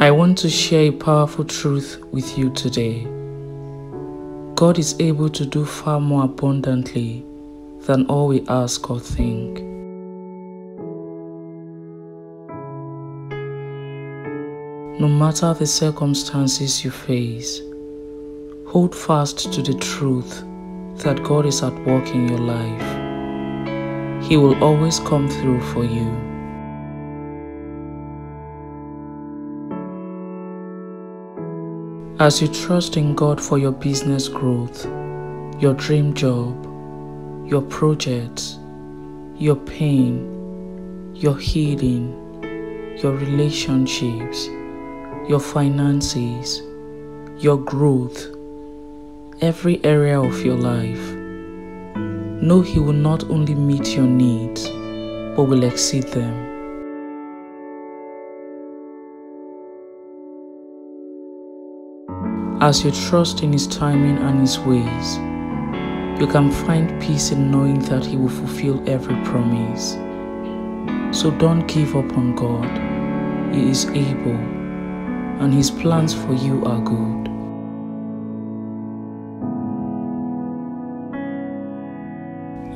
I want to share a powerful truth with you today. God is able to do far more abundantly than all we ask or think. No matter the circumstances you face, hold fast to the truth that God is at work in your life. He will always come through for you. As you trust in God for your business growth, your dream job, your projects, your pain, your healing, your relationships, your finances, your growth, every area of your life, know He will not only meet your needs, but will exceed them. As you trust in His timing and His ways, you can find peace in knowing that He will fulfill every promise. So don't give up on God. He is able, and His plans for you are good.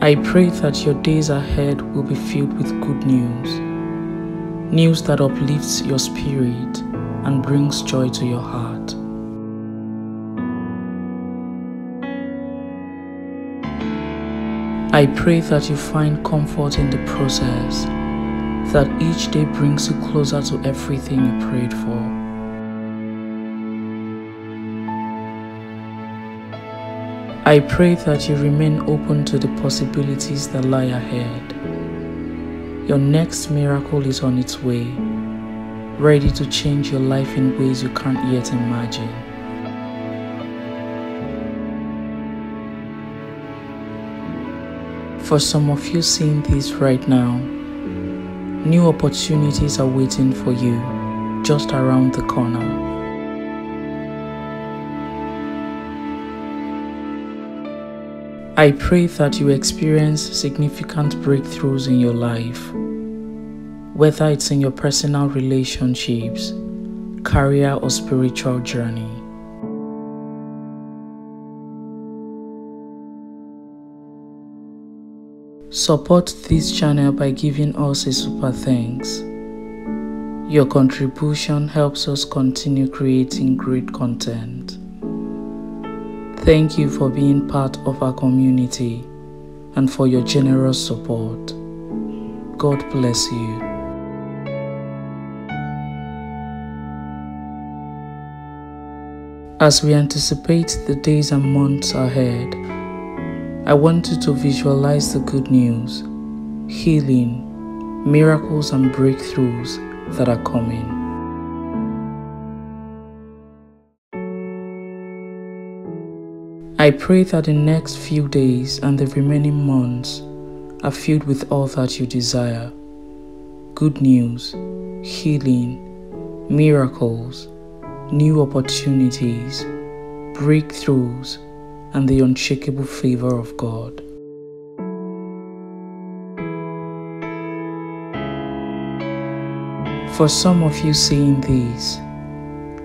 I pray that your days ahead will be filled with good news. News that uplifts your spirit and brings joy to your heart. I pray that you find comfort in the process, that each day brings you closer to everything you prayed for. I pray that you remain open to the possibilities that lie ahead. Your next miracle is on its way, ready to change your life in ways you can't yet imagine. For some of you seeing this right now, new opportunities are waiting for you just around the corner. I pray that you experience significant breakthroughs in your life, whether it's in your personal relationships, career, or spiritual journey. Support this channel by giving us a super thanks. Your contribution helps us continue creating great content. Thank you for being part of our community and for your generous support. God bless you. As we anticipate the days and months ahead, I want you to visualize the good news, healing, miracles, and breakthroughs that are coming. I pray that the next few days and the remaining months are filled with all that you desire good news, healing, miracles, new opportunities, breakthroughs and the unshakable favor of God. For some of you seeing these,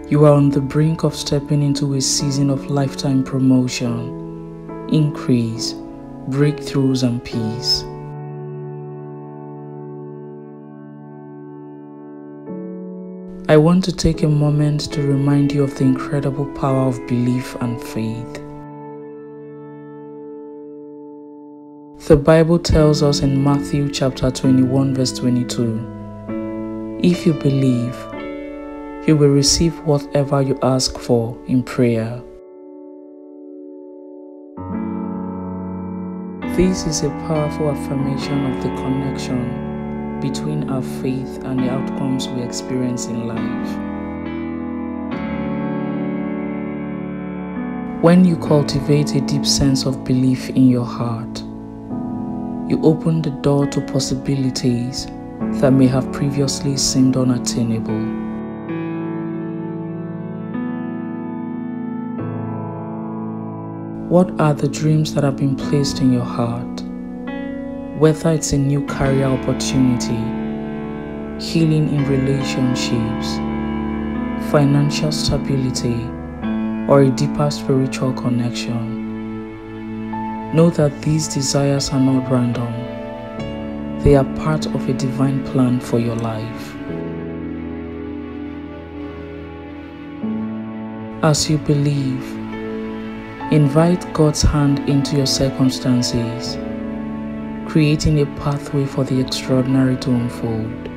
you are on the brink of stepping into a season of lifetime promotion, increase, breakthroughs, and peace. I want to take a moment to remind you of the incredible power of belief and faith. The Bible tells us in Matthew chapter 21 verse 22, If you believe, you will receive whatever you ask for in prayer. This is a powerful affirmation of the connection between our faith and the outcomes we experience in life. When you cultivate a deep sense of belief in your heart, you open the door to possibilities that may have previously seemed unattainable. What are the dreams that have been placed in your heart? Whether it's a new career opportunity, healing in relationships, financial stability, or a deeper spiritual connection. Know that these desires are not random, they are part of a divine plan for your life. As you believe, invite God's hand into your circumstances, creating a pathway for the extraordinary to unfold.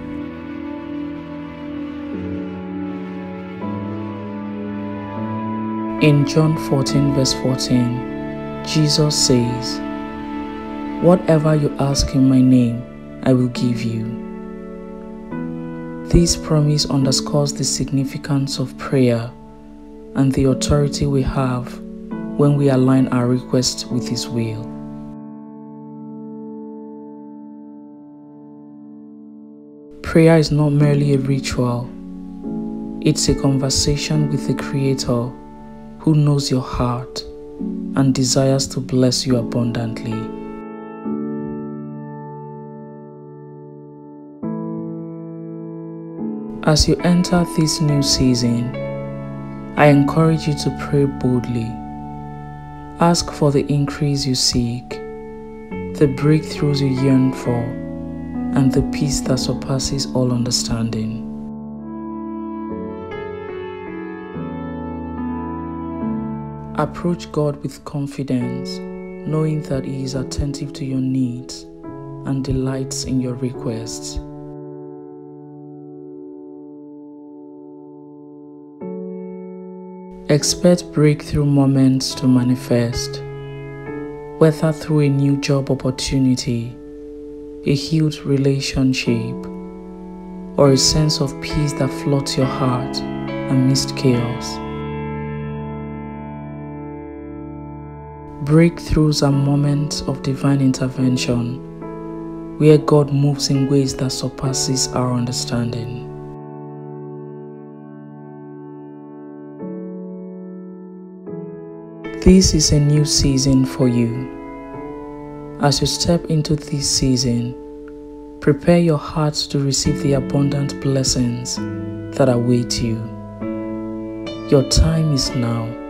In John 14, verse 14, Jesus says, Whatever you ask in my name, I will give you. This promise underscores the significance of prayer and the authority we have when we align our requests with His will. Prayer is not merely a ritual, it's a conversation with the Creator who knows your heart and desires to bless you abundantly. As you enter this new season, I encourage you to pray boldly. Ask for the increase you seek, the breakthroughs you yearn for, and the peace that surpasses all understanding. Approach God with confidence, knowing that He is attentive to your needs and delights in your requests. Expect breakthrough moments to manifest, whether through a new job opportunity, a healed relationship, or a sense of peace that floods your heart amidst chaos. Breakthroughs are moments of divine intervention where God moves in ways that surpasses our understanding. This is a new season for you. As you step into this season, prepare your heart to receive the abundant blessings that await you. Your time is now.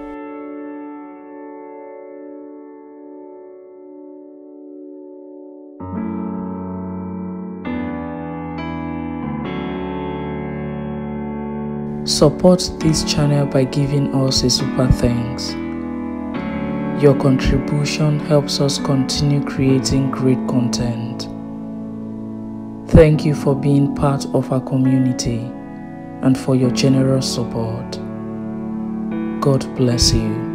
Support this channel by giving us a super thanks. Your contribution helps us continue creating great content. Thank you for being part of our community and for your generous support. God bless you.